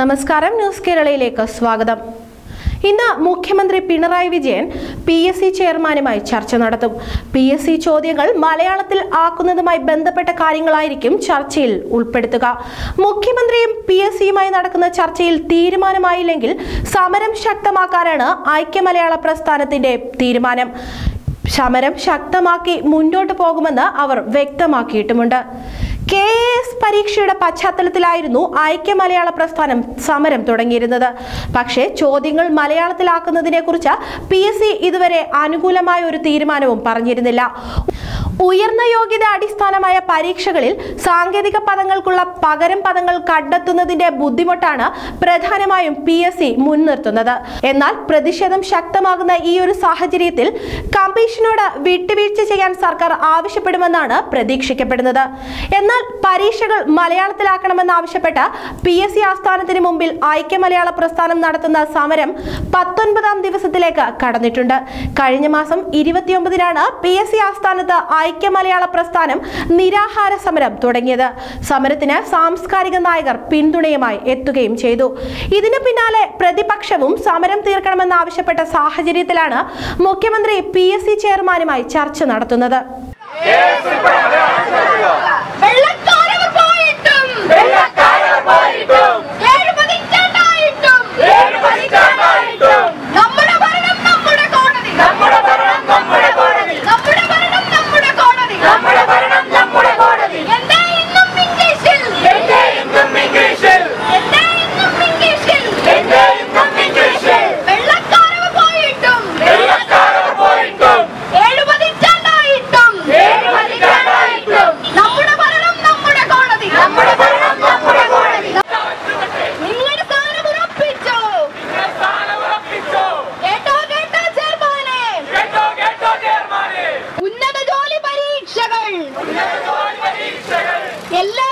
നമസ്കാരം ന്യൂസ് കേരളയിലേക്ക് സ്വാഗതം. ഇന്ന് മുഖ്യമന്ത്രി Pinarayi Vijayan P S C ചെയർമാനുമായി ചർച്ച നടത്തും. പി എസ് സി ചോദ്യങ്ങൾ മലയാളത്തിൽ ആക്കുന്നതുമായി ബന്ധപ്പെട്ട കാര്യങ്ങളായിരിക്കും ചർച്ചയിൽ ഉൾപ്പെടുത്തുക. മുഖ്യമന്ത്രിയും പി എസ് സിയുമായി നടക്കുന്ന ചർച്ചയിൽ തീരുമാനമായില്ലെങ്കിൽ സമരം ശക്തമാക്കാനാണ് ഐക്യമലയാള പ്രസ്ഥാനത്തിന്റെ തീരുമാനം. സമരം ശക്തമാക്കി മുന്നോട്ട് പോകുമെന്ന് അവർ വ്യക്തമാക്കിയിട്ടുമുണ്ട്. കെ എസ് പരീക്ഷയുടെ പശ്ചാത്തലത്തിലായിരുന്നു ഐക്യ മലയാള പ്രസ്ഥാനം സമരം തുടങ്ങിയിരുന്നത്. പക്ഷേ ചോദ്യങ്ങൾ മലയാളത്തിലാക്കുന്നതിനെ കുറിച്ച് പി എസ് സി ഇതുവരെ അനുകൂലമായ ഒരു തീരുമാനവും പറഞ്ഞിരുന്നില്ല. ഉയർന്ന യോഗ്യത അടിസ്ഥാനമായ പരീക്ഷകളിൽ സാങ്കേതിക പദങ്ങൾക്കുള്ള പകരം പദങ്ങൾ കണ്ടെത്തുന്നതിന്റെ ബുദ്ധിമുട്ടാണ് പ്രധാനമായും പി എസ് സി മുൻനിർത്തുന്നത്. എന്നാൽ പ്രതിഷേധം ശക്തമാകുന്ന ഈ ഒരു സാഹചര്യത്തിൽ കമ്മീഷനോട് വിട്ടുവീഴ്ച ചെയ്യാൻ സർക്കാർ ആവശ്യപ്പെടുമെന്നാണ് പ്രതീക്ഷിക്കപ്പെടുന്നത്. എന്നാൽ പരീക്ഷകൾ മലയാളത്തിലാക്കണമെന്നാവശ്യപ്പെട്ട് പി എസ് സി ആസ്ഥാനത്തിന് മുമ്പിൽ ഐക്യ മലയാള പ്രസ്ഥാനം നടത്തുന്ന സമരം പത്തൊൻപതാം ദിവസത്തിലേക്ക് കടന്നിട്ടുണ്ട്. കഴിഞ്ഞ മാസം ഇരുപത്തിയൊമ്പതിനാണ് പി എസ് സി ആസ്ഥാനത്ത് ഐക്യ മലയാള പ്രസ്ഥാനം നിരാഹാര സമരം തുടങ്ങിയത്. സമരത്തിന് സാംസ്കാരിക നായകർ പിന്തുണയുമായി എത്തുകയും ചെയ്തു. ഇതിന് പിന്നാലെ പ്രതിപക്ഷവും സമരം തീർക്കണമെന്നാവശ്യപ്പെട്ട സാഹചര്യത്തിലാണ് മുഖ്യമന്ത്രി പി എസ് സി ചെയർമാനുമായി ചർച്ച നടത്തുന്നത്. എല്ലാ